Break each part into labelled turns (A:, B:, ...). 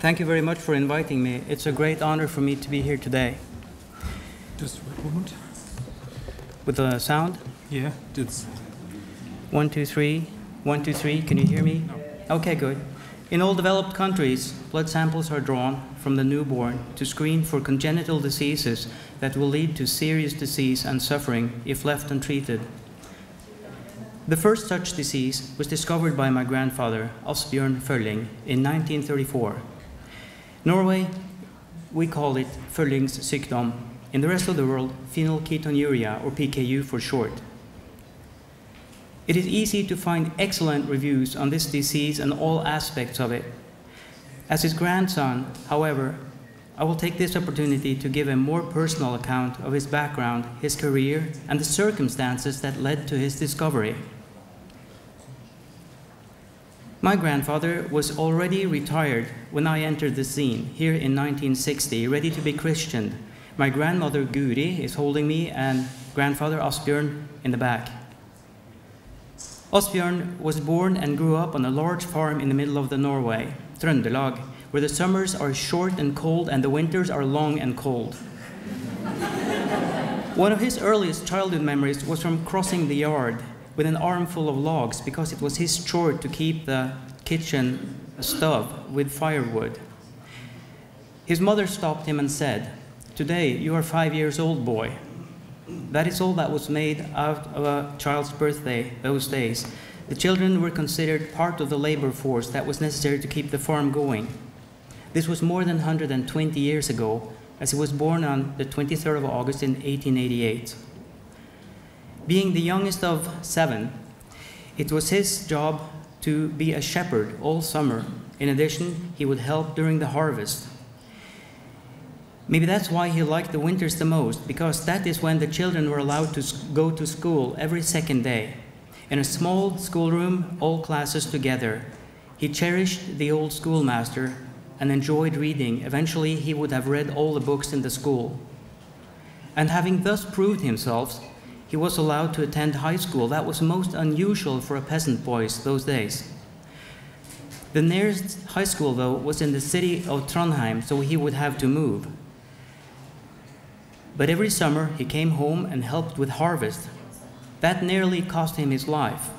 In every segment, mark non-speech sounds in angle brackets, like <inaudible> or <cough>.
A: Thank you very much for inviting me. It's a great honor for me to be here today.
B: Just a moment.
A: With the sound?
B: Yeah, it's
A: One, two, three. One, two, three. Can you hear me? No. Okay, good. In all developed countries, blood samples are drawn from the newborn to screen for congenital diseases that will lead to serious disease and suffering if left untreated. The first such disease was discovered by my grandfather, Asbjørn Følling, in 1934. Norway, we call it Føllings sykdom. In the rest of the world, phenylketonuria, or PKU for short. It is easy to find excellent reviews on this disease and all aspects of it. As his grandson, however, I will take this opportunity to give a more personal account of his background, his career, and the circumstances that led to his discovery. My grandfather was already retired when I entered the scene here in 1960, ready to be Christianed. My grandmother Guri is holding me, and grandfather Asbjørn in the back. Asbjørn was born and grew up on a large farm in the middle of the Norway, Trøndelag, where the summers are short and cold and the winters are long and cold. One of his earliest childhood memories was from crossing the yard with an armful of logs because it was his chore to keep the kitchen stove with firewood. His mother stopped him and said, Today you are five years old, boy. That is all that was made out of a child's birthday those days. The children were considered part of the labor force that was necessary to keep the farm going. This was more than 120 years ago, as he was born on the 23rd of August in 1888. Being the youngest of seven, it was his job to be a shepherd all summer. In addition, he would help during the harvest. Maybe that's why he liked the winters the most, because that is when the children were allowed to go to school every second day. In a small schoolroom, all classes together. He cherished the old schoolmaster and enjoyed reading. Eventually, he would have read all the books in the school. And having thus proved himself, he was allowed to attend high school. That was most unusual for a peasant boy those days. The nearest high school, though, was in the city of Trondheim, so he would have to move. But every summer he came home and helped with harvest. That nearly cost him his life.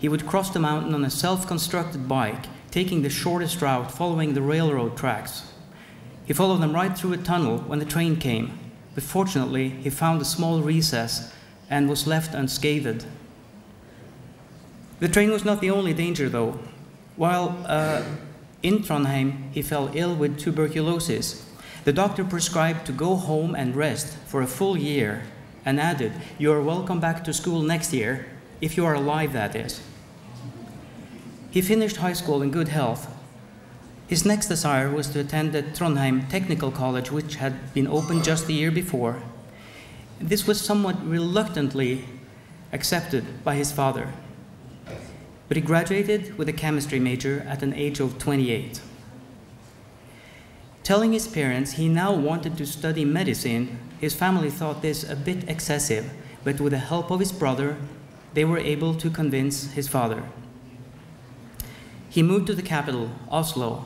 A: He would cross the mountain on a self constructed bike, taking the shortest route following the railroad tracks. He followed them right through a tunnel when the train came, but fortunately he found a small recess and was left unscathed. The train was not the only danger, though. While uh, in Trondheim, he fell ill with tuberculosis. The doctor prescribed to go home and rest for a full year and added, You are welcome back to school next year, if you are alive, that is. He finished high school in good health. His next desire was to attend the Trondheim Technical College, which had been opened just the year before. This was somewhat reluctantly accepted by his father. But he graduated with a chemistry major at an age of 28. Telling his parents he now wanted to study medicine, his family thought this a bit excessive, but with the help of his brother, they were able to convince his father. He moved to the capital, Oslo,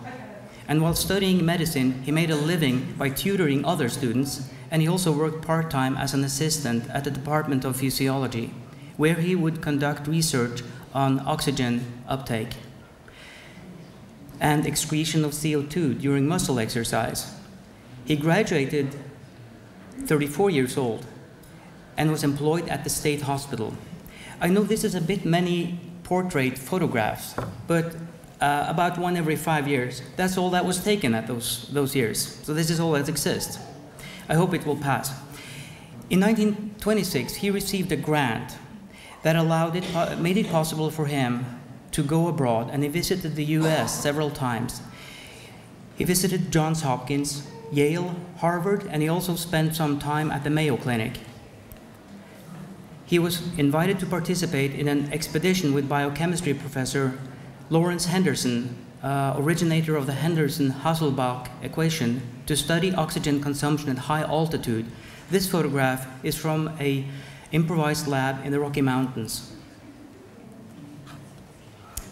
A: and while studying medicine, he made a living by tutoring other students, and he also worked part time as an assistant at the Department of Physiology, where he would conduct research on oxygen uptake and excretion of CO2 during muscle exercise. He graduated 34 years old and was employed at the state hospital. I know this is a bit many portrait photographs, but uh, about one every five years. That's all that was taken at those, those years. So this is all that exists. I hope it will pass. In 1926, he received a grant that allowed it, made it possible for him to go abroad, and he visited the US several times. He visited Johns Hopkins, Yale, Harvard, and he also spent some time at the Mayo Clinic. He was invited to participate in an expedition with biochemistry professor Lawrence Henderson, uh, originator of the Henderson-Hasselbalch equation, to study oxygen consumption at high altitude. This photograph is from a improvised lab in the Rocky Mountains.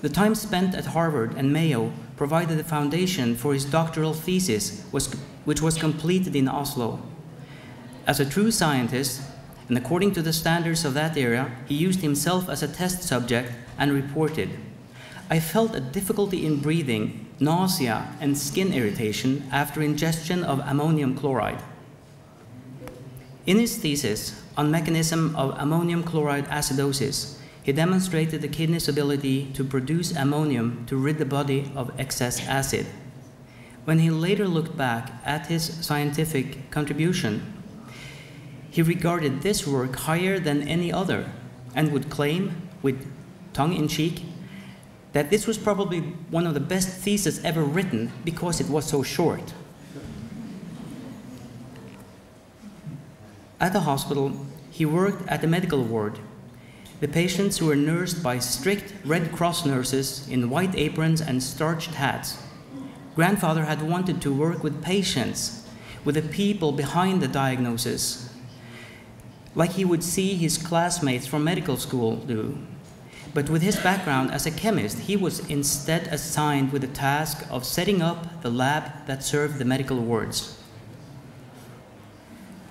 A: The time spent at Harvard and Mayo provided the foundation for his doctoral thesis, was, which was completed in Oslo. As a true scientist, and according to the standards of that era, he used himself as a test subject and reported. I felt a difficulty in breathing, nausea, and skin irritation after ingestion of ammonium chloride. In his thesis on mechanism of ammonium chloride acidosis, he demonstrated the kidney's ability to produce ammonium to rid the body of excess acid. When he later looked back at his scientific contribution, he regarded this work higher than any other and would claim, with tongue in cheek, that this was probably one of the best theses ever written because it was so short. At the hospital, he worked at the medical ward. The patients who were nursed by strict Red Cross nurses in white aprons and starched hats. Grandfather had wanted to work with patients, with the people behind the diagnosis, like he would see his classmates from medical school do. But with his background as a chemist, he was instead assigned with the task of setting up the lab that served the medical wards.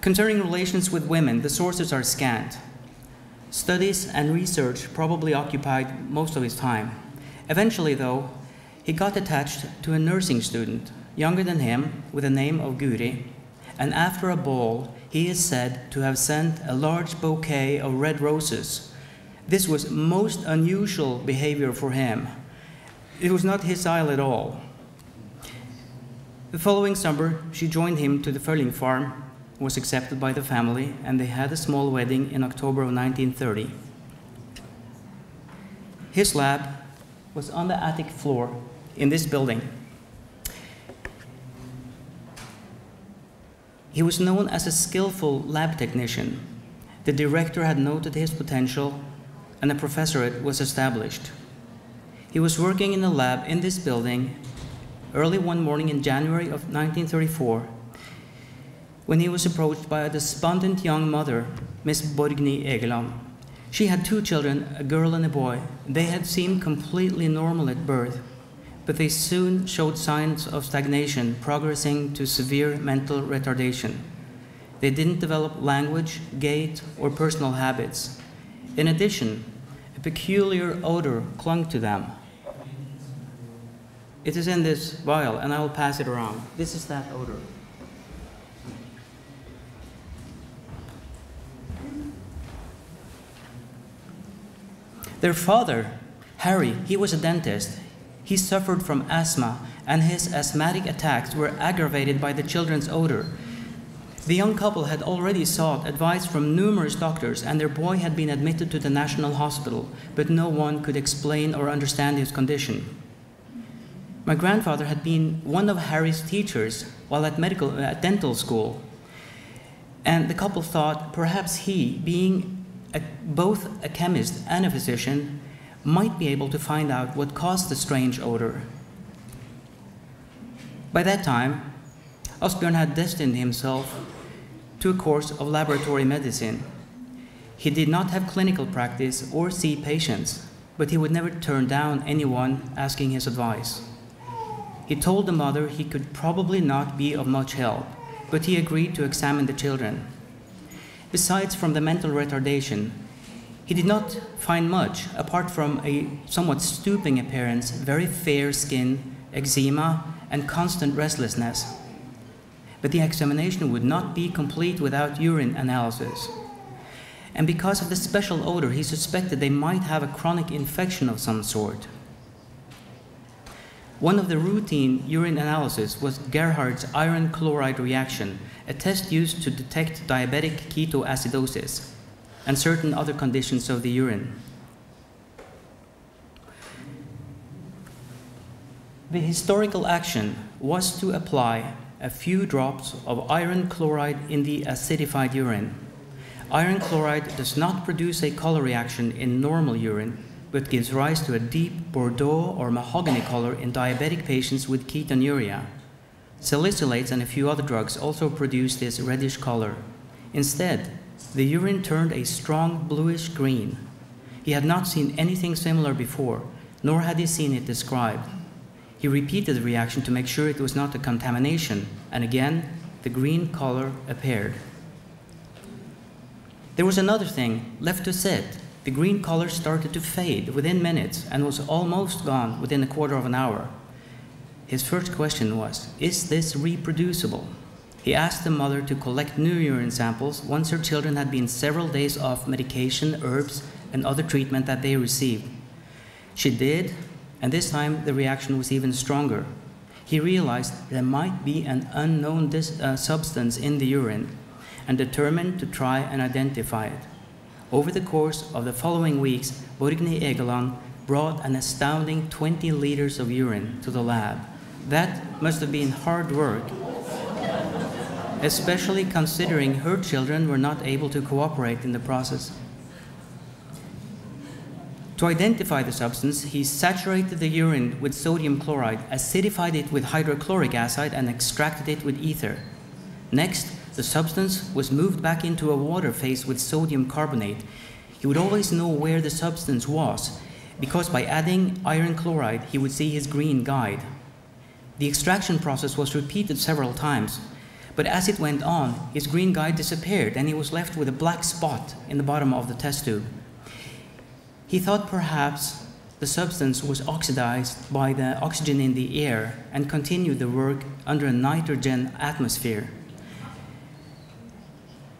A: Concerning relations with women, the sources are scant. Studies and research probably occupied most of his time. Eventually, though, he got attached to a nursing student, younger than him, with the name of Guri, and after a ball, he is said to have sent a large bouquet of red roses. This was most unusual behavior for him. It was not his style at all. The following summer, she joined him to the Følling farm, was accepted by the family, and they had a small wedding in October of 1930. His lab was on the attic floor in this building. He was known as a skillful lab technician. The director had noted his potential, and a professorate was established. He was working in the lab in this building early one morning in January of 1934 when he was approached by a despondent young mother, Miss Borgny Egeland. She had two children, a girl and a boy. They had seemed completely normal at birth, but they soon showed signs of stagnation, progressing to severe mental retardation. They didn't develop language, gait, or personal habits. In addition, a peculiar odor clung to them. It is in this vial, and I will pass it around. This is that odor. Their father, Harry, he was a dentist. He suffered from asthma, and his asthmatic attacks were aggravated by the children's odor. The young couple had already sought advice from numerous doctors, and their boy had been admitted to the National Hospital, but no one could explain or understand his condition. My grandfather had been one of Harry's teachers while at medical uh, at dental school, and the couple thought perhaps he, being a, both a chemist and a physician, might be able to find out what caused the strange odor. By that time, Asbjørn had destined himself to a course of laboratory medicine. He did not have clinical practice or see patients, but he would never turn down anyone asking his advice. He told the mother he could probably not be of much help, but he agreed to examine the children. Besides from the mental retardation, he did not find much apart from a somewhat stooping appearance, very fair skin, eczema, and constant restlessness. But the examination would not be complete without urine analysis. And because of the special odor, he suspected they might have a chronic infection of some sort. One of the routine urine analysis was Gerhardt's iron chloride reaction, a test used to detect diabetic ketoacidosis and certain other conditions of the urine. The historical action was to apply a few drops of iron chloride in the acidified urine. Iron chloride does not produce a color reaction in normal urine, but gives rise to a deep Bordeaux or mahogany color in diabetic patients with ketonuria. Salicylates and a few other drugs also produce this reddish color. Instead, the urine turned a strong bluish green. He had not seen anything similar before, nor had he seen it described. He repeated the reaction to make sure it was not a contamination, and again, the green color appeared. There was another thing left to sit. The green color started to fade within minutes and was almost gone within a quarter of an hour. His first question was Is this reproducible? He asked the mother to collect new urine samples once her children had been several days off medication, herbs, and other treatment that they received. She did, and this time the reaction was even stronger. He realized there might be an unknown uh, substance in the urine and determined to try and identify it. Over the course of the following weeks, Borgny Egeland brought an astounding 20 liters of urine to the lab. That must have been hard work, especially considering her children were not able to cooperate in the process. To identify the substance, he saturated the urine with sodium chloride, acidified it with hydrochloric acid, and extracted it with ether. Next, the substance was moved back into a water phase with sodium carbonate. He would always know where the substance was, because by adding iron chloride, he would see his green guide. The extraction process was repeated several times, but as it went on, his green guide disappeared and he was left with a black spot in the bottom of the test tube. He thought perhaps the substance was oxidized by the oxygen in the air and continued the work under a nitrogen atmosphere.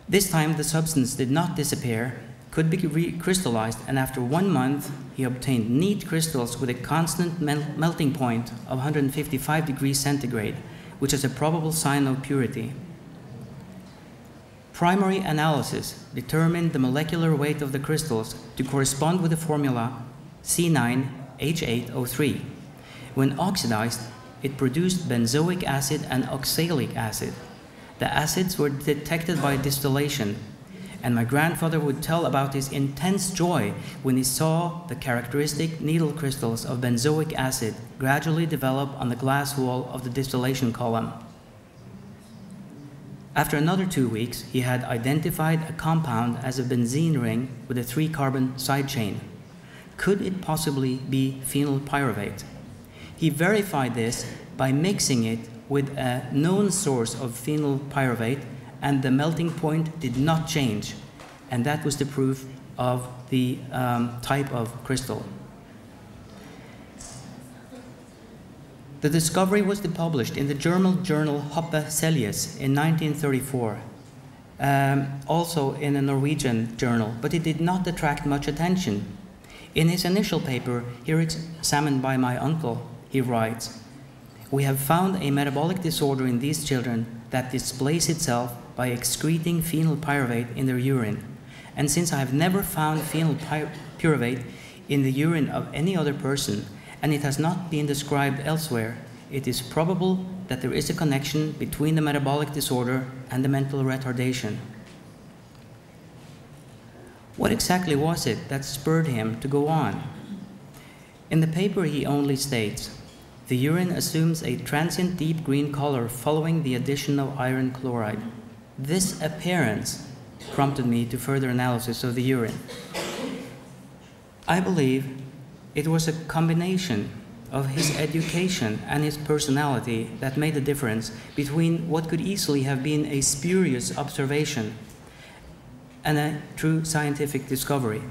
A: This time, the substance did not disappear, could be recrystallized, and after one month, he obtained neat crystals with a constant mel- melting point of 155 degrees centigrade, which is a probable sign of purity. Primary analysis determined the molecular weight of the crystals to correspond with the formula C9H8O3. When oxidized, it produced benzoic acid and oxalic acid. The acids were detected by distillation, and my grandfather would tell about his intense joy when he saw the characteristic needle crystals of benzoic acid gradually develop on the glass wall of the distillation column. After another two weeks, he had identified a compound as a benzene ring with a three carbon side chain. Could it possibly be phenyl pyruvate? He verified this by mixing it with a known source of phenyl pyruvate, and the melting point did not change. And that was the proof of the um, type of crystal. The discovery was published in the German journal Hoppe-Seyler's in 1934, um, also in a Norwegian journal, but it did not attract much attention. In his initial paper, here examined by my uncle, he writes We have found a metabolic disorder in these children that displays itself by excreting phenylpyruvate in their urine. And since I have never found phenylpyruvate in the urine of any other person, and it has not been described elsewhere, it is probable that there is a connection between the metabolic disorder and the mental retardation. What exactly was it that spurred him to go on? In the paper, he only states the urine assumes a transient deep green color following the addition of iron chloride. This appearance prompted me to further analysis of the urine. I believe it was a combination of his education and his personality that made the difference between what could easily have been a spurious observation and a true scientific discovery.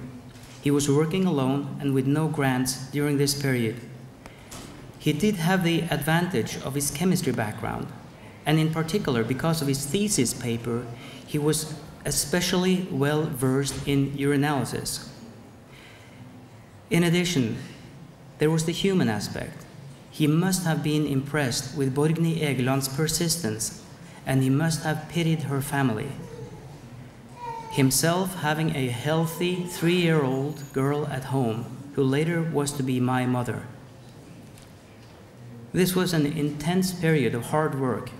A: He was working alone and with no grants during this period. He did have the advantage of his chemistry background, and in particular, because of his thesis paper, he was especially well versed in urinalysis. In addition, there was the human aspect. He must have been impressed with Borgny Egeland's persistence, and he must have pitied her family. Himself having a healthy three year old girl at home, who later was to be my mother. This was an intense period of hard work.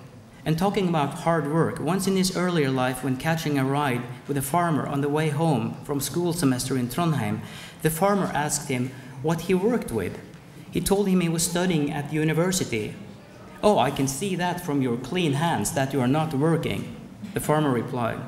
A: And talking about hard work, once in his earlier life, when catching a ride with a farmer on the way home from school semester in Trondheim, the farmer asked him what he worked with. He told him he was studying at the university. Oh, I can see that from your clean hands that you are not working, the farmer replied.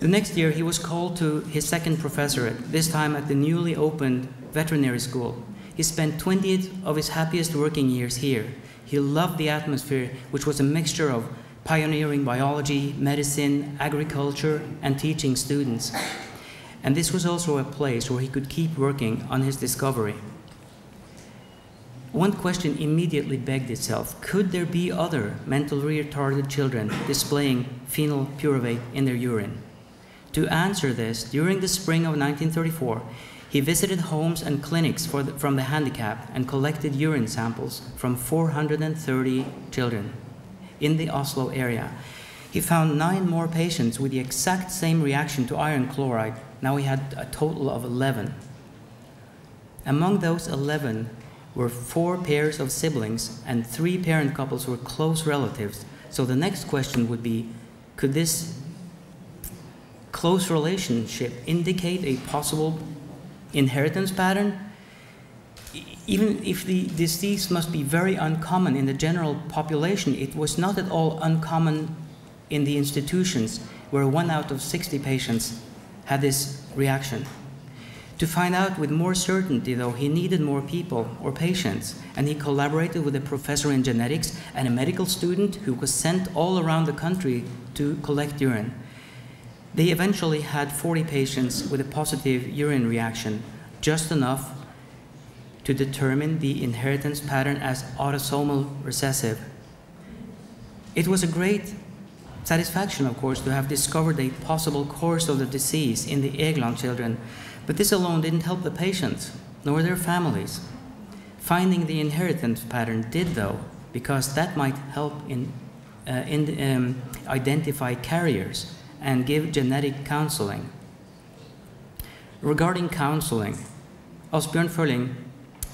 A: The next year, he was called to his second professorate, this time at the newly opened veterinary school. he spent 20 of his happiest working years here. He loved the atmosphere, which was a mixture of pioneering biology, medicine, agriculture, and teaching students. And this was also a place where he could keep working on his discovery. One question immediately begged itself could there be other mentally retarded children displaying phenyl pyruvate in their urine? To answer this, during the spring of 1934, he visited homes and clinics the, from the handicapped and collected urine samples from 430 children in the Oslo area. He found nine more patients with the exact same reaction to iron chloride. Now we had a total of 11. Among those 11, were four pairs of siblings, and three parent couples were close relatives. So the next question would be could this close relationship indicate a possible inheritance pattern? Even if the disease must be very uncommon in the general population, it was not at all uncommon in the institutions where one out of 60 patients had this reaction. To find out with more certainty, though, he needed more people or patients, and he collaborated with a professor in genetics and a medical student who was sent all around the country to collect urine. They eventually had 40 patients with a positive urine reaction, just enough to determine the inheritance pattern as autosomal recessive. It was a great satisfaction, of course, to have discovered a possible course of the disease in the Egeland children but this alone didn't help the patients, nor their families. Finding the inheritance pattern did, though, because that might help in, uh, in um, identify carriers and give genetic counseling. Regarding counseling, Asbjørn Følling,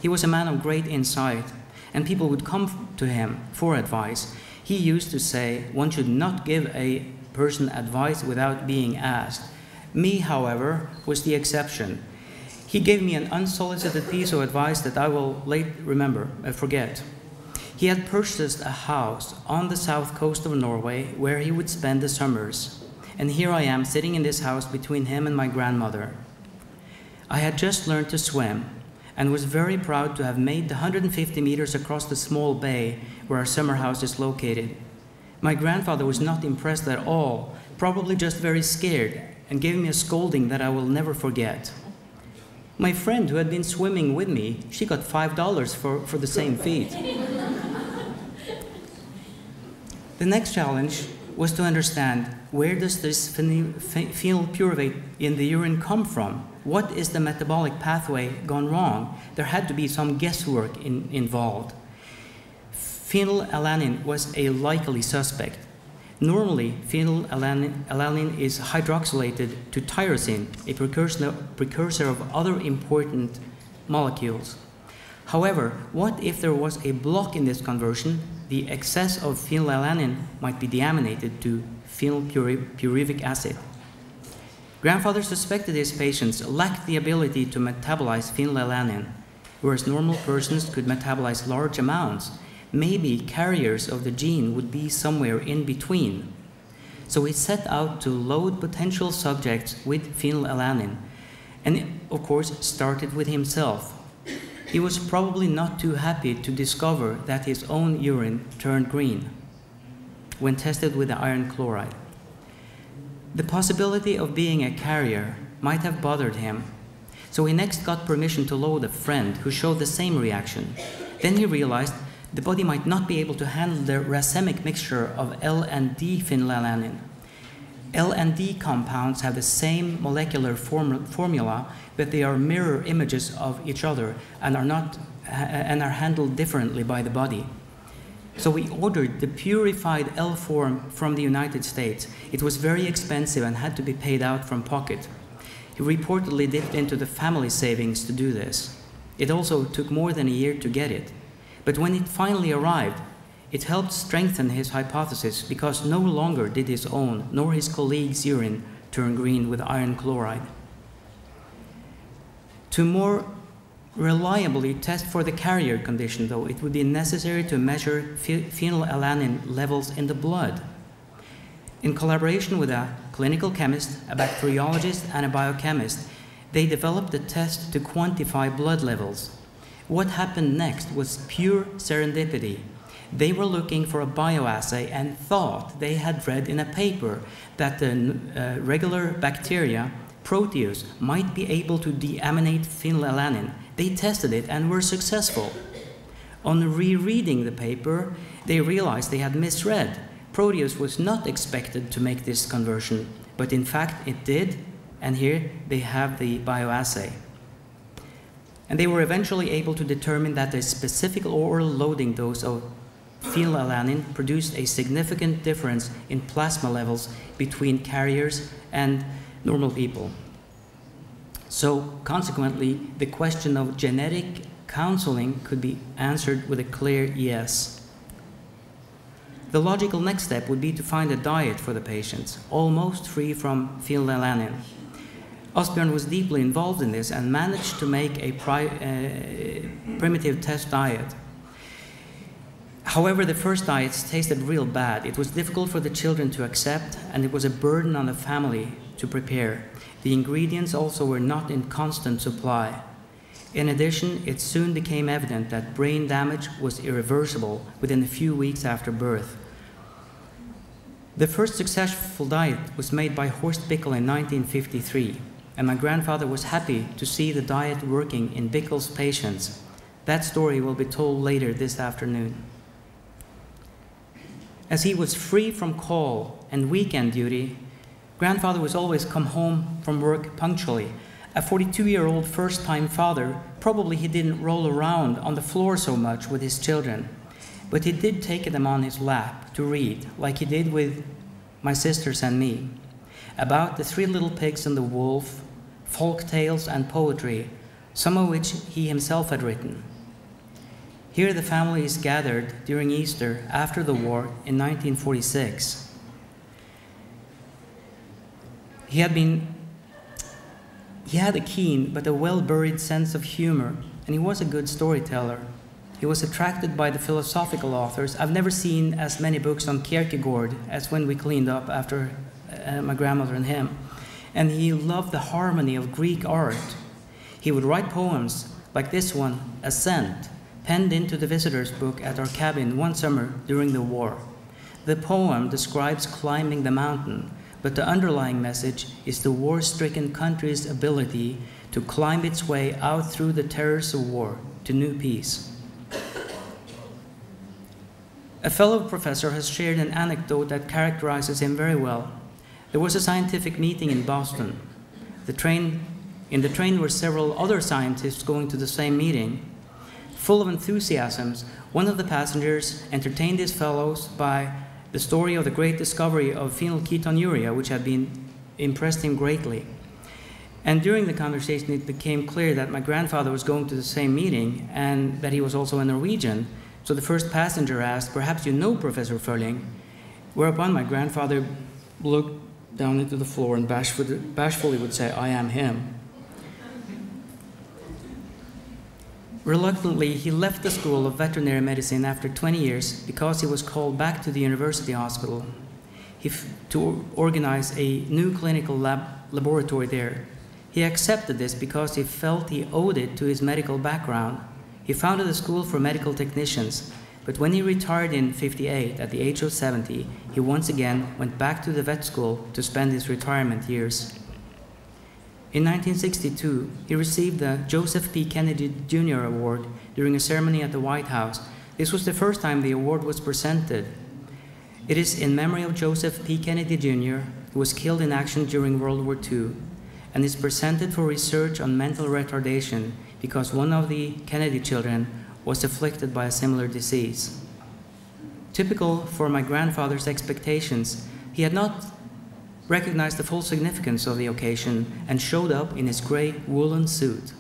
A: he was a man of great insight, and people would come to him for advice. He used to say one should not give a person advice without being asked. Me, however, was the exception. He gave me an unsolicited piece of advice that I will late remember, uh, forget. He had purchased a house on the south coast of Norway where he would spend the summers. And here I am sitting in this house between him and my grandmother. I had just learned to swim and was very proud to have made the 150 meters across the small bay where our summer house is located. My grandfather was not impressed at all, probably just very scared, and gave me a scolding that I will never forget. My friend who had been swimming with me, she got $5 for, for the same feat. <laughs> the next challenge was to understand where does this phenyl pyruvate in the urine come from? What is the metabolic pathway gone wrong? There had to be some guesswork in, involved. Phenylalanine was a likely suspect. Normally, phenylalanine is hydroxylated to tyrosine, a precursor, precursor of other important molecules. However, what if there was a block in this conversion? The excess of phenylalanine might be deaminated to phenylpyruvic acid. Grandfather suspected his patients lacked the ability to metabolize phenylalanine, whereas normal persons could metabolize large amounts maybe carriers of the gene would be somewhere in between. So he set out to load potential subjects with phenylalanine, and of course started with himself. He was probably not too happy to discover that his own urine turned green when tested with the iron chloride. The possibility of being a carrier might have bothered him, so he next got permission to load a friend who showed the same reaction. Then he realized the body might not be able to handle the racemic mixture of L and D phenylalanine. L and D compounds have the same molecular form formula, but they are mirror images of each other and are, not, uh, and are handled differently by the body. So we ordered the purified L form from the United States. It was very expensive and had to be paid out from pocket. He reportedly dipped into the family savings to do this. It also took more than a year to get it. But when it finally arrived, it helped strengthen his hypothesis because no longer did his own nor his colleagues' urine turn green with iron chloride. To more reliably test for the carrier condition, though, it would be necessary to measure phenylalanine levels in the blood. In collaboration with a clinical chemist, a bacteriologist, and a biochemist, they developed a test to quantify blood levels What happened next was pure serendipity. They were looking for a bioassay and thought they had read in a paper that the uh, regular bacteria, Proteus, might be able to deaminate phenylalanine. They tested it and were successful. On rereading the paper, they realized they had misread. Proteus was not expected to make this conversion, but in fact it did, and here they have the bioassay. And they were eventually able to determine that a specific oral loading dose of phenylalanine produced a significant difference in plasma levels between carriers and normal people. So, consequently, the question of genetic counseling could be answered with a clear yes. The logical next step would be to find a diet for the patients, almost free from phenylalanine. Asbjørn was deeply involved in this and managed to make a pri uh, primitive test diet. However, the first diets tasted real bad. It was difficult for the children to accept, and it was a burden on the family to prepare. The ingredients also were not in constant supply. In addition, it soon became evident that brain damage was irreversible within a few weeks after birth. The first successful diet was made by Horst Bickel in 1953 and my grandfather was happy to see the diet working in Bickel's patients. That story will be told later this afternoon. As he was free from call and weekend duty, grandfather was always come home from work punctually. A 42 year old first time father, probably he didn't roll around on the floor so much with his children, but he did take them on his lap to read, like he did with my sisters and me, about the three little pigs and the wolf, folk tales, and poetry, some of which he himself had written. Here the families gathered during Easter after the war in 1946. He had been he had a keen but a well-buried sense of humor, and he was a good storyteller. He was attracted by the philosophical authors. I've never seen as many books on Kierkegaard as when we cleaned up after uh, my grandmother and him and he loved the harmony of Greek art. He would write poems like this one, Ascent, penned into the visitor's book at our cabin one summer during the war. The poem describes climbing the mountain, but the underlying message is the war stricken country's ability to climb its way out through the terrors of war to new peace. A fellow professor has shared an anecdote that characterizes him very well. There was a scientific meeting in Boston. The train, in the train were several other scientists going to the same meeting. Full of enthusiasms, one of the passengers entertained his fellows by the story of the great discovery of phenylketonuria, which had been impressed him greatly. And during the conversation, it became clear that my grandfather was going to the same meeting and that he was also a Norwegian. So the first passenger asked, Perhaps you know Professor Følling? Whereupon my grandfather looked down into the floor and bashfully would say, I am him. Reluctantly, he left the School of Veterinary Medicine after 20 years because he was called back to the university hospital to organize a new clinical lab laboratory there. He accepted this because he felt he owed it to his medical background. He founded a school for medical technicians but when he retired in 58 at the age of 70, he once again went back to the vet school to spend his retirement years. In 1962, he received the Joseph P. Kennedy Jr. Award during a ceremony at the White House. This was the first time the award was presented. It is in memory of Joseph P. Kennedy Jr., who was killed in action during World War II, and is presented for research on mental retardation because one of the Kennedy children was afflicted by a similar disease. Typical for my grandfather's expectations, he had not recognized the full significance of the occasion and showed up in his gray woolen suit.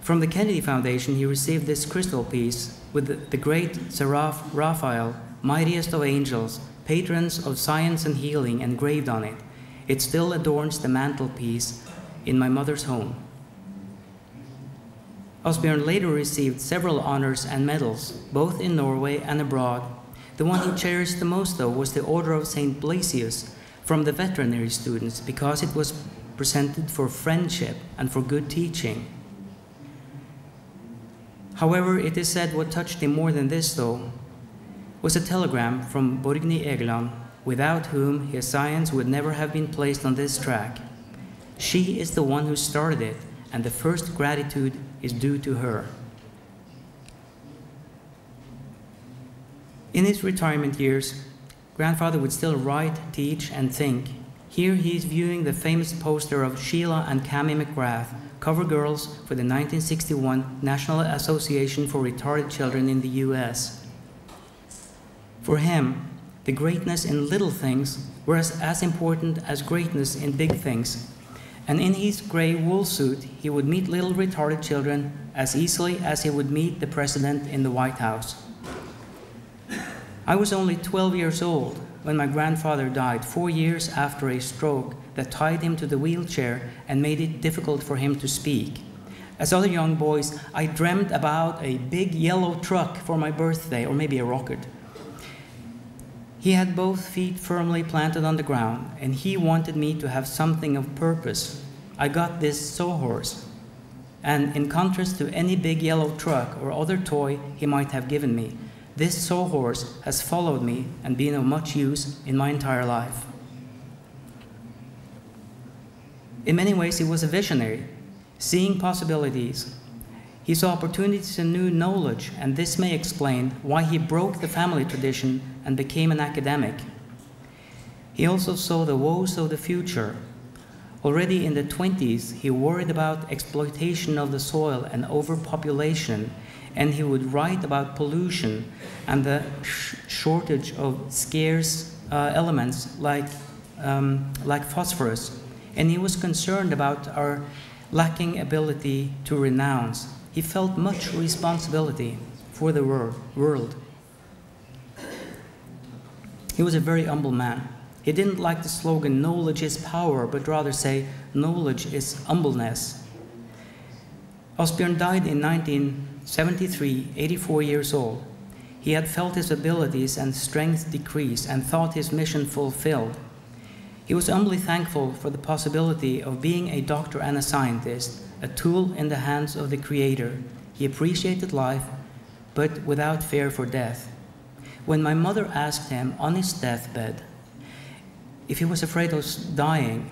A: From the Kennedy Foundation, he received this crystal piece with the, great Seraph Raphael, mightiest of angels, patrons of science and healing, engraved on it. It still adorns the mantelpiece in my mother's home. Asbjørn later received several honors and medals, both in Norway and abroad. The one he cherished the most, though, was the Order of St. Blasius from the veterinary students because it was presented for friendship and for good teaching. However, it is said what touched him more than this, though, was a telegram from Borgny Egeland, without whom his science would never have been placed on this track. She is the one who started it, and the first gratitude is due to her. In his retirement years, grandfather would still write, teach, and think. Here he is viewing the famous poster of Sheila and Cami McGrath, cover girls for the 1961 National Association for Retarded Children in the US. For him, the greatness in little things was as important as greatness in big things. And in his gray wool suit, he would meet little retarded children as easily as he would meet the president in the White House. I was only 12 years old when my grandfather died, four years after a stroke that tied him to the wheelchair and made it difficult for him to speak. As other young boys, I dreamed about a big yellow truck for my birthday, or maybe a rocket. He had both feet firmly planted on the ground, and he wanted me to have something of purpose. I got this sawhorse, and in contrast to any big yellow truck or other toy he might have given me, this sawhorse has followed me and been of much use in my entire life. In many ways, he was a visionary, seeing possibilities. He saw opportunities and new knowledge, and this may explain why he broke the family tradition and became an academic. He also saw the woes of the future. Already in the 20s, he worried about exploitation of the soil and overpopulation, and he would write about pollution and the sh shortage of scarce uh, elements like, um, like phosphorus. And he was concerned about our lacking ability to renounce. He felt much responsibility for the wor world. He was a very humble man. He didn't like the slogan, knowledge is power, but rather say, knowledge is humbleness. Asbjørn died in 1973, 84 years old. He had felt his abilities and strength decrease and thought his mission fulfilled. He was humbly thankful for the possibility of being a doctor and a scientist, a tool in the hands of the Creator. He appreciated life, but without fear for death. When my mother asked him on his deathbed if he was afraid of dying,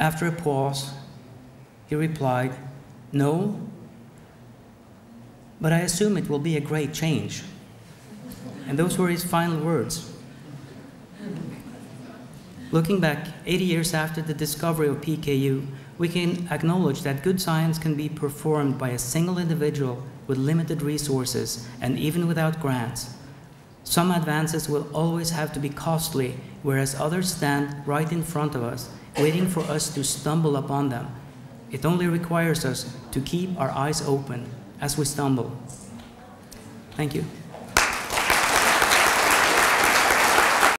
A: after a pause, he replied, No, but I assume it will be a great change. And those were his final words. Looking back 80 years after the discovery of PKU, we can acknowledge that good science can be performed by a single individual with limited resources and even without grants. Some advances will always have to be costly, whereas others stand right in front of us, waiting for us to stumble upon them. It only requires us to keep our eyes open as we stumble. Thank you.